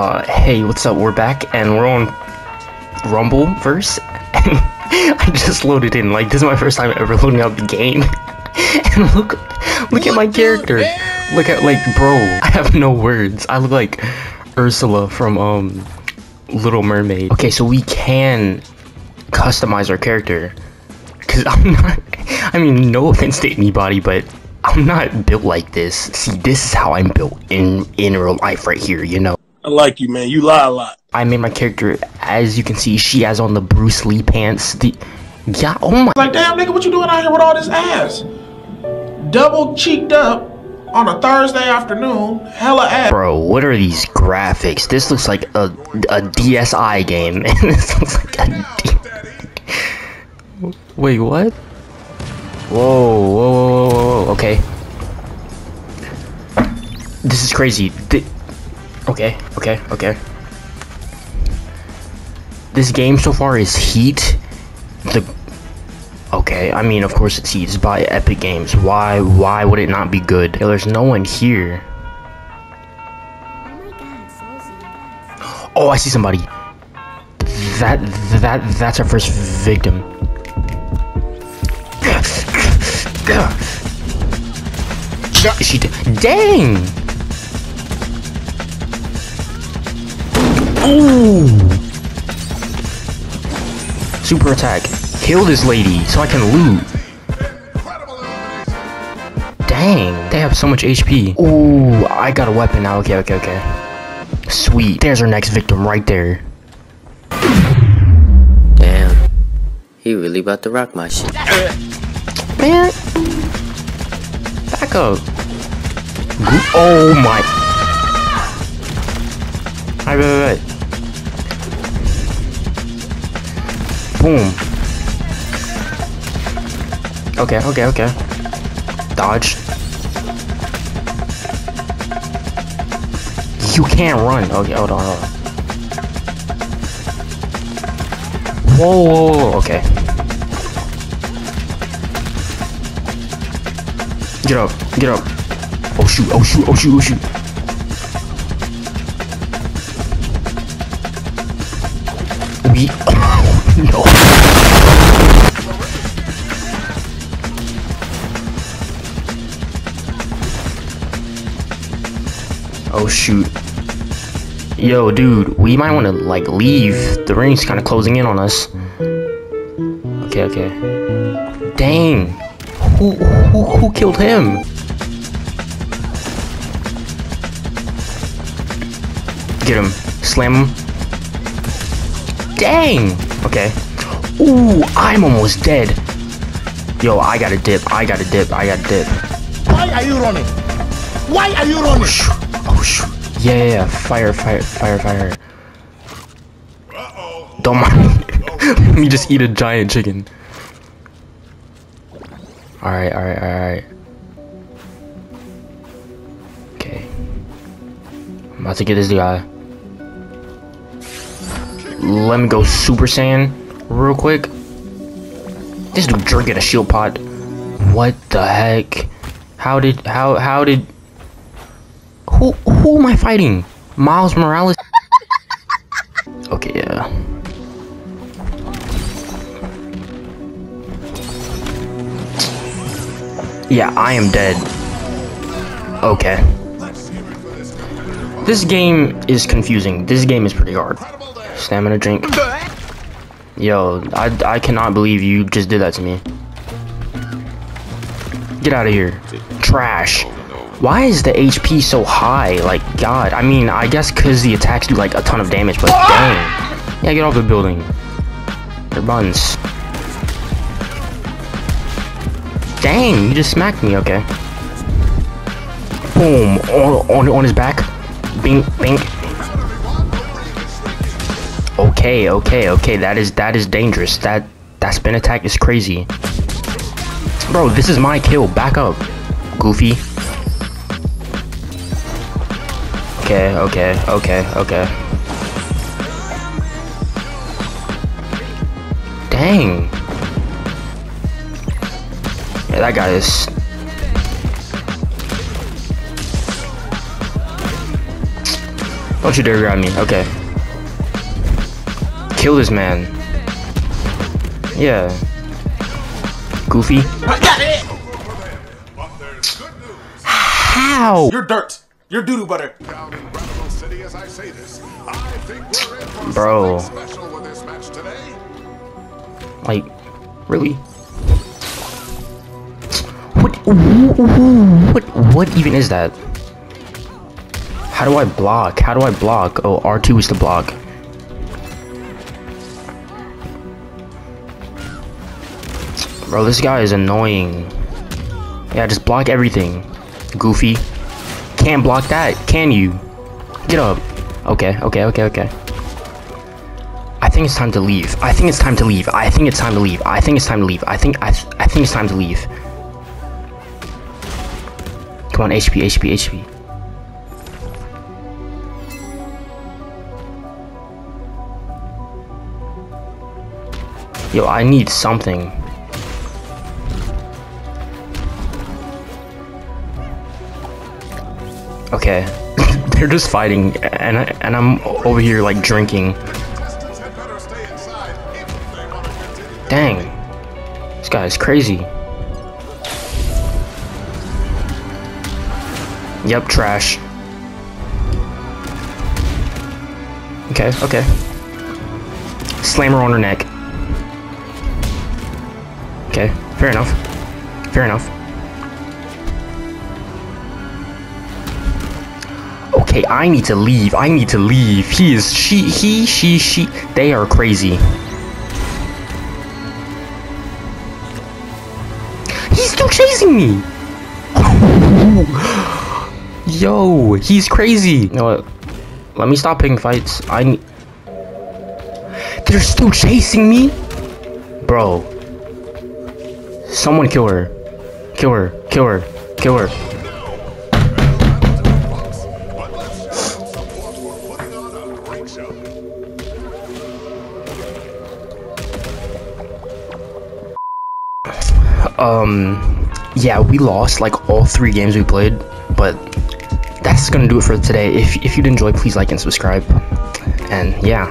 Uh, hey, what's up? We're back and we're on Rumbleverse. And I just loaded in. Like, this is my first time ever loading up the game. and look, look at my character. Look at, like, bro, I have no words. I look like Ursula from, um, Little Mermaid. Okay, so we can customize our character. Cause I'm not, I mean, no offense to anybody, but I'm not built like this. See, this is how I'm built in in real life right here, you know. I like you, man. You lie a lot. I made my character, as you can see, she has on the Bruce Lee pants. The yeah, oh my. Like, damn, nigga, what you doing out here with all this ass? Double cheeked up on a Thursday afternoon, hella ass. Bro, what are these graphics? This looks like a a DSi game. this looks like a. D Wait, what? Whoa, whoa, whoa, whoa, whoa, okay. This is crazy. Th okay, okay, okay. This game so far is Heat. The Okay, I mean, of course it's Heat. It's by Epic Games. Why, why would it not be good? There's no one here. Oh, I see somebody. That, that, that's our first victim. She dang! Ooh! Super attack. Kill this lady so I can loot. Dang, they have so much HP. Ooh, I got a weapon now. Okay, okay, okay. Sweet. There's our next victim right there. Damn. He really about to rock my shit. Man. Back up. Oh my. Alright, wait, wait, Boom. Okay, okay, okay. Dodge. You can't run. Okay, hold on, hold on. Whoa, whoa, whoa, okay. Get up, get up. Oh shoot, oh shoot, oh shoot, oh shoot. We, no. Oh shoot. Yo, dude, we might want to like leave. The ring's kind of closing in on us. Okay, okay. Dang. Who who who killed him? Get him. Slam him. Dang. Okay. Ooh, I'm almost dead. Yo, I gotta dip. I gotta dip. I gotta dip. Why are you running? Why are you running? Oh shoot. Oh, yeah, yeah, yeah. Fire, fire, fire, fire. Don't mind. Let me just eat a giant chicken. Alright, alright, alright. Okay. I'm about to get this guy. Let me go Super Saiyan real quick. This dude drinking a shield pot. What the heck? How did, how, how did... Who who am I fighting? Miles Morales? okay, yeah. Yeah, I am dead. Okay. This game is confusing. This game is pretty hard. Stamina drink. Yo, I, I cannot believe you just did that to me. Get out of here. Trash. Why is the HP so high? Like, God. I mean, I guess because the attacks do, like, a ton of damage, but ah! dang. Yeah, get off the building. Your buns. Dang, you just smacked me, okay. Boom. On, on, on his back. Bing, bing. Okay, okay, okay. That is, that is dangerous. That, that spin attack is crazy. Bro, this is my kill. Back up. Goofy. Okay, okay, okay, okay. Dang. Yeah, that guy is... Don't you dare grab me. Okay. Kill this man. Yeah. Goofy. How? You're dirt. You're doo doo butter. down in Bramble City as I say this. I think we're in for Bro. something special with this match today. Like, really? What, what, what even is that? How do I block? How do I block? Oh, R2 is to block. Bro, this guy is annoying. Yeah, just block everything. Goofy. Can't block that, can you? Get up. Okay, okay, okay, okay. I think it's time to leave. I think it's time to leave. I think it's time to leave. I think it's time to leave. I think I th I think it's time to leave. Come on, HP, HP, HP. Yo, I need something. Okay, they're just fighting, and I, and I'm over here like drinking. Dang. This guy is crazy. Yep, trash. Okay, okay. Slam her on her neck. Okay, fair enough. Fair enough. Okay, I need to leave. I need to leave. He is she he she she they are crazy. He's still chasing me. Yo, he's crazy. You know what? Let me stop picking fights. I need. They're still chasing me, bro. Someone kill her. Kill her. Kill her. Kill her. Um, yeah, we lost like all three games we played, but that's gonna do it for today. If if you'd enjoy, please like and subscribe. And yeah.